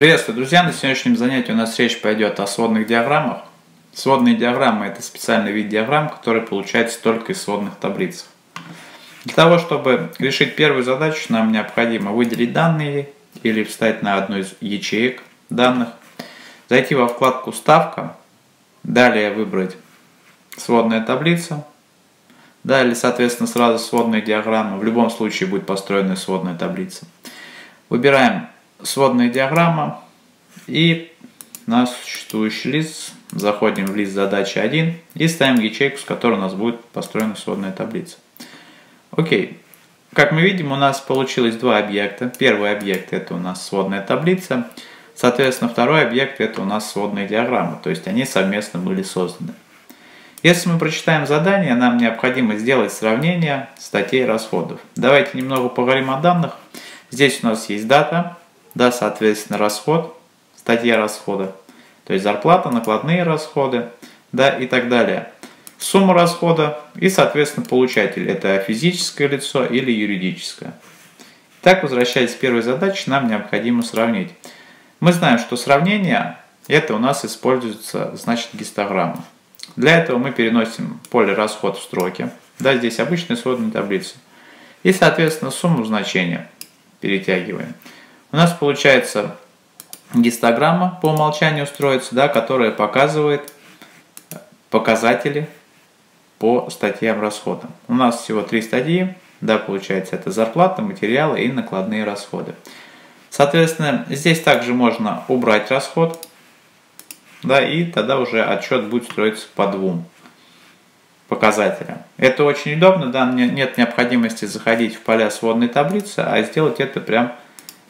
Приветствую, друзья! На сегодняшнем занятии у нас речь пойдет о сводных диаграммах. Сводные диаграммы – это специальный вид диаграмм, который получается только из сводных таблиц. Для того, чтобы решить первую задачу, нам необходимо выделить данные или встать на одну из ячеек данных, зайти во вкладку «Ставка», далее выбрать «Сводная таблица», далее, соответственно, сразу сводные диаграммы. В любом случае будет построена сводная таблица. Выбираем сводная диаграмма. И на существующий лист заходим в лист задачи 1 и ставим ячейку, с которой у нас будет построена сводная таблица. Окей. Как мы видим, у нас получилось два объекта. Первый объект это у нас сводная таблица. Соответственно, второй объект это у нас сводная диаграмма. То есть они совместно были созданы. Если мы прочитаем задание, нам необходимо сделать сравнение статей расходов. Давайте немного поговорим о данных. Здесь у нас есть дата, да, соответственно, расход, статья расхода, то есть зарплата, накладные расходы, да, и так далее. Сумма расхода и, соответственно, получатель, это физическое лицо или юридическое. Так, возвращаясь к первой задаче, нам необходимо сравнить. Мы знаем, что сравнение, это у нас используется, значит, гистограмма. Для этого мы переносим поле расход в строки, да, здесь обычная сводная таблица, и, соответственно, сумму значения перетягиваем у нас получается гистограмма по умолчанию строится, да, которая показывает показатели по статьям расхода. У нас всего три статьи, да, получается, это зарплата, материалы и накладные расходы. Соответственно, здесь также можно убрать расход, да, и тогда уже отчет будет строиться по двум показателям. Это очень удобно, да, нет необходимости заходить в поля сводной таблицы, а сделать это прям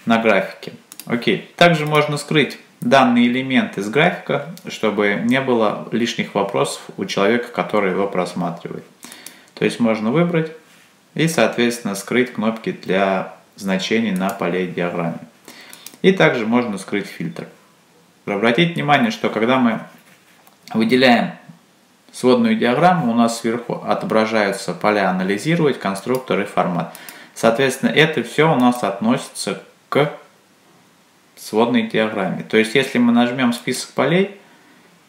на графике. Окей. Также можно скрыть данный элемент из графика, чтобы не было лишних вопросов у человека, который его просматривает. То есть можно выбрать и, соответственно, скрыть кнопки для значений на поле диаграммы. И также можно скрыть фильтр. Обратите внимание, что когда мы выделяем сводную диаграмму, у нас сверху отображаются поля «Анализировать», «Конструктор» и «Формат». Соответственно, это все у нас относится к сводной диаграмме. То есть, если мы нажмем список полей,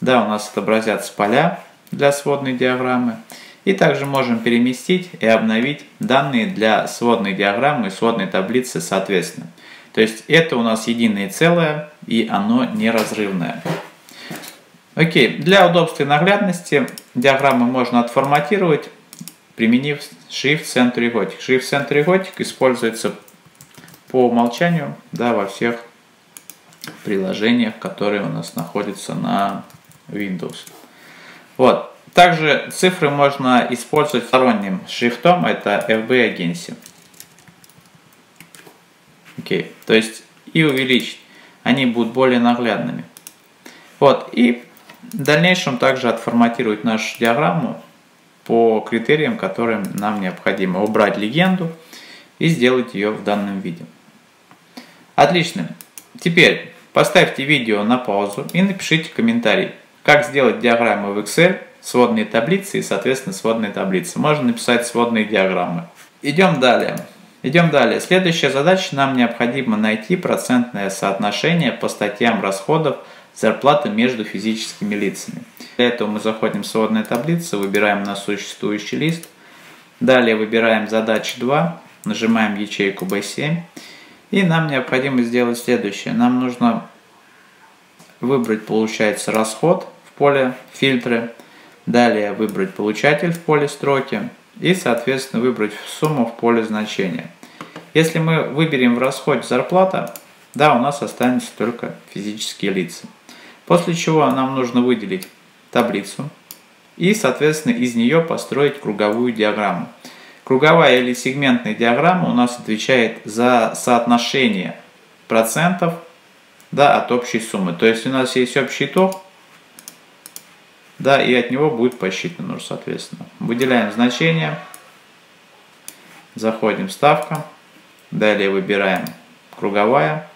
да, у нас отобразятся поля для сводной диаграммы. И также можем переместить и обновить данные для сводной диаграммы и сводной таблицы соответственно. То есть это у нас единое целое и оно неразрывное. Окей, для удобства и наглядности диаграммы можно отформатировать, применив Shift Center Gothic. Shift Center Gothic используется по умолчанию да, во всех приложениях, которые у нас находятся на Windows. Вот. Также цифры можно использовать сторонним шрифтом, это FB Agency. Окей, то есть и увеличить, они будут более наглядными. Вот, и в дальнейшем также отформатировать нашу диаграмму по критериям, которым нам необходимо убрать легенду и сделать ее в данном виде. Отлично. Теперь поставьте видео на паузу и напишите комментарий, как сделать диаграммы в Excel, сводные таблицы и, соответственно, сводные таблицы. Можно написать сводные диаграммы. Идем далее. Идем далее. Следующая задача. Нам необходимо найти процентное соотношение по статьям расходов зарплаты между физическими лицами. Для этого мы заходим в сводные таблицы, выбираем на существующий лист. Далее выбираем задачу 2, нажимаем ячейку B7 и нам необходимо сделать следующее. Нам нужно выбрать, получается, расход в поле фильтры. Далее выбрать получатель в поле строки. И, соответственно, выбрать сумму в поле значения. Если мы выберем в расходе зарплата, да, у нас останется только физические лица. После чего нам нужно выделить таблицу и, соответственно, из нее построить круговую диаграмму. Круговая или сегментная диаграмма у нас отвечает за соотношение процентов да, от общей суммы. То есть у нас есть общий итог, да, и от него будет посчитано уже, соответственно. Выделяем значение, заходим ставка, далее выбираем круговая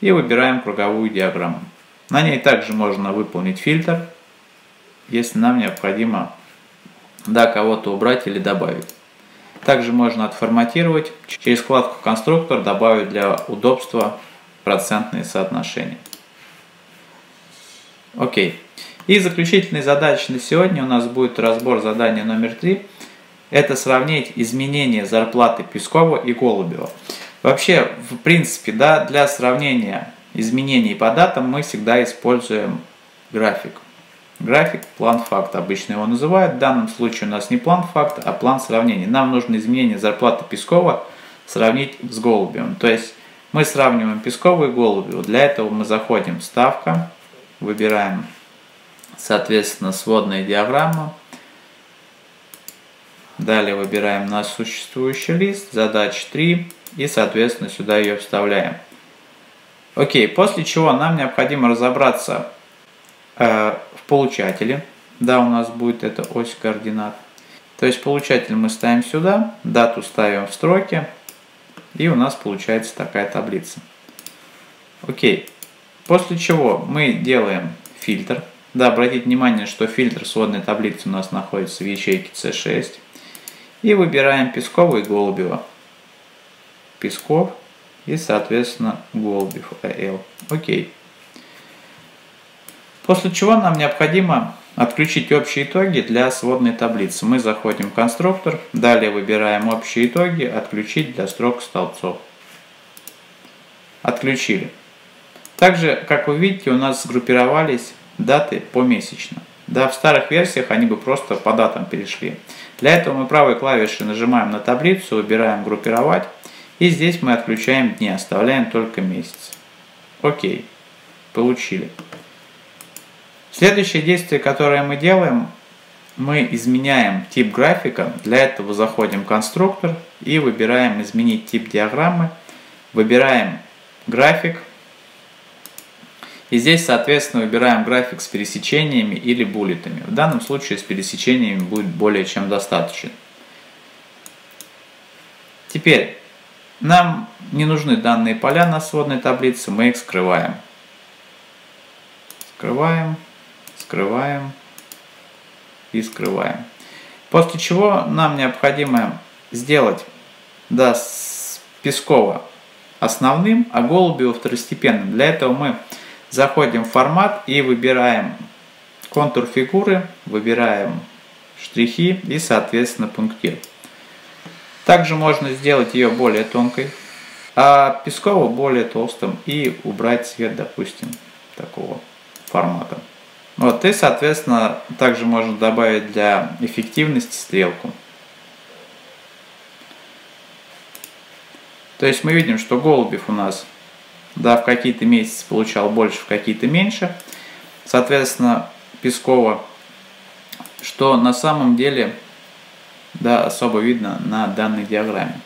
и выбираем круговую диаграмму. На ней также можно выполнить фильтр, если нам необходимо да, кого-то убрать или добавить. Также можно отформатировать. Через вкладку «Конструктор» добавить для удобства процентные соотношения. Окей. И заключительной задачей на сегодня у нас будет разбор задания номер три. Это сравнить изменения зарплаты Пескова и Голубева. Вообще, в принципе, да, для сравнения изменений по датам мы всегда используем график. График, план факта обычно его называют. В данном случае у нас не план факта, а план сравнения. Нам нужно изменение зарплаты Пескова сравнить с Голубевым. То есть мы сравниваем Пескова и Голубева. Для этого мы заходим в ставка, выбираем, соответственно, сводная диаграмма. Далее выбираем наш существующий лист, задач 3 и, соответственно, сюда ее вставляем. Окей, после чего нам необходимо разобраться э, в получателе. Да, у нас будет эта ось координат. То есть получатель мы ставим сюда, дату ставим в строке, и у нас получается такая таблица. Окей. После чего мы делаем фильтр. Да, обратите внимание, что фильтр сводной таблицы у нас находится в ячейке C6. И выбираем Пескова и Голубева. Песков и, соответственно, Голубев AL. Окей. После чего нам необходимо отключить общие итоги для сводной таблицы. Мы заходим в конструктор, далее выбираем общие итоги, отключить для строк столбцов. Отключили. Также, как вы видите, у нас сгруппировались даты помесячно. Да, в старых версиях они бы просто по датам перешли. Для этого мы правой клавишей нажимаем на таблицу, выбираем группировать. И здесь мы отключаем дни, оставляем только месяц. Окей. Получили. Следующее действие, которое мы делаем, мы изменяем тип графика. Для этого заходим в конструктор и выбираем изменить тип диаграммы. Выбираем график. И здесь, соответственно, выбираем график с пересечениями или буллетами. В данном случае с пересечениями будет более чем достаточно. Теперь, нам не нужны данные поля на сводной таблице, мы их скрываем. Скрываем скрываем и скрываем. После чего нам необходимо сделать да, Пескова основным, а Голубева второстепенным. Для этого мы заходим в формат и выбираем контур фигуры, выбираем штрихи и, соответственно, пунктир. Также можно сделать ее более тонкой, а Пескова более толстым и убрать цвет, допустим, такого формата. Вот, и, соответственно, также можно добавить для эффективности стрелку. То есть мы видим, что Голубев у нас да, в какие-то месяцы получал больше, в какие-то меньше. Соответственно, Пескова, что на самом деле да, особо видно на данной диаграмме.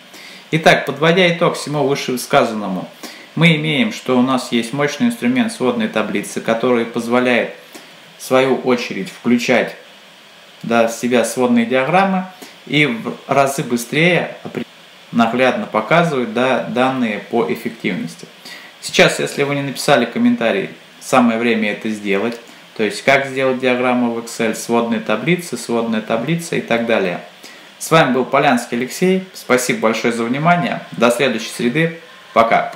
Итак, подводя итог всему вышесказанному, мы имеем, что у нас есть мощный инструмент сводной таблицы, который позволяет свою очередь включать в себя сводные диаграммы и в разы быстрее наглядно показывают да, данные по эффективности. Сейчас, если вы не написали комментарий, самое время это сделать. То есть, как сделать диаграмму в Excel, сводные таблицы, сводная таблица и так далее. С вами был Полянский Алексей. Спасибо большое за внимание. До следующей среды. Пока.